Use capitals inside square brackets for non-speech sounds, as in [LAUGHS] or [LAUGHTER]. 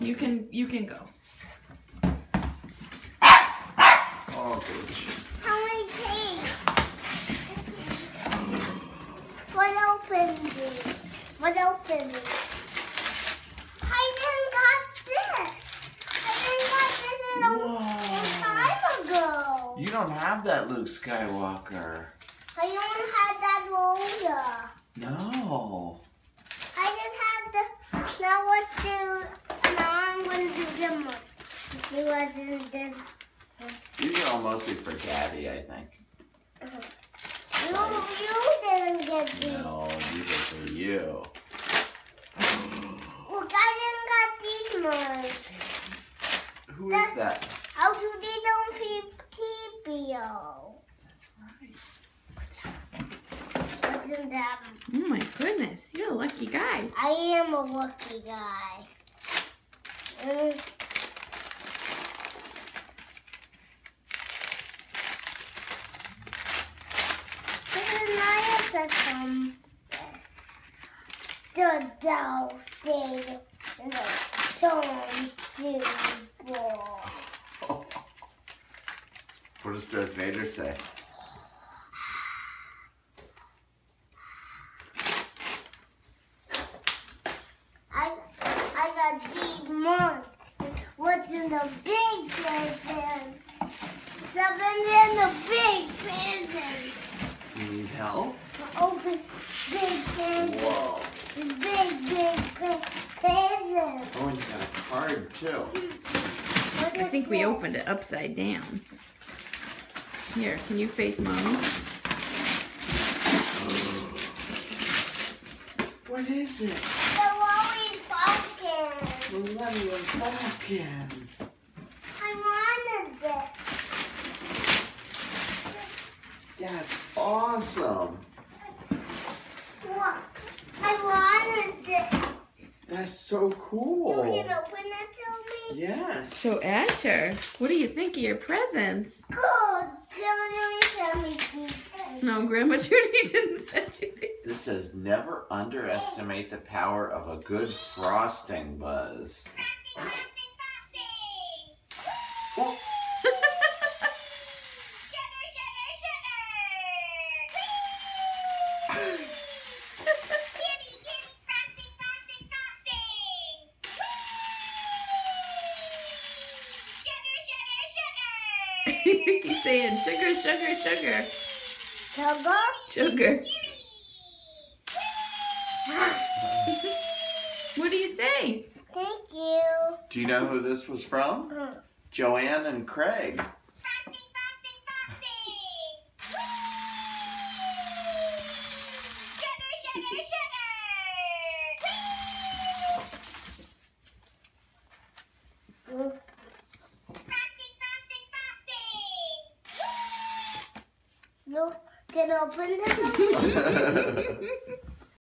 You can you can go. Oh, Gooch. How many cakes? What opened this? What opened this? I didn't got this. I didn't got this in a long time ago. You don't have that Luke Skywalker. I don't have that roller. No. I just had the. Now what's the? Now I'm going to do the one. See what's in this. These are all mostly for Daddy, I think. You, you didn't get these. No, oh, these are for you. Look, I didn't got these ones. Who is that? How do they don't keep TPO? That's right. What's in them? Oh my goodness, you're a lucky guy. I am a lucky guy. This is nice at some the downstairs and the tone ball. What does Darth Vader say? I I got these months. What's in the big present? Something in the big present. You need help? Open big present. Whoa. Big, big, big present. Oh, and you got a card too. What I think we this? opened it upside down. Here, can you face mommy? What is it? The Lolly Pumpkin. Millennium Falcon. I wanted this. That's awesome. Look, I wanted this. That's so cool. You cool. can open it to me. Yes. So Asher, what do you think of your presents? Good. Grandma, let me me. No, Grandma [LAUGHS] Judy didn't send you these. This says never underestimate the power of a good frosting buzz. Oh, [LAUGHS] He's saying sugar, sugar, sugar, Sugar? sugar. What do you say? Thank you. do you know who this was from? Mm. Joanne and Craig. You can open this. [LAUGHS] [LAUGHS]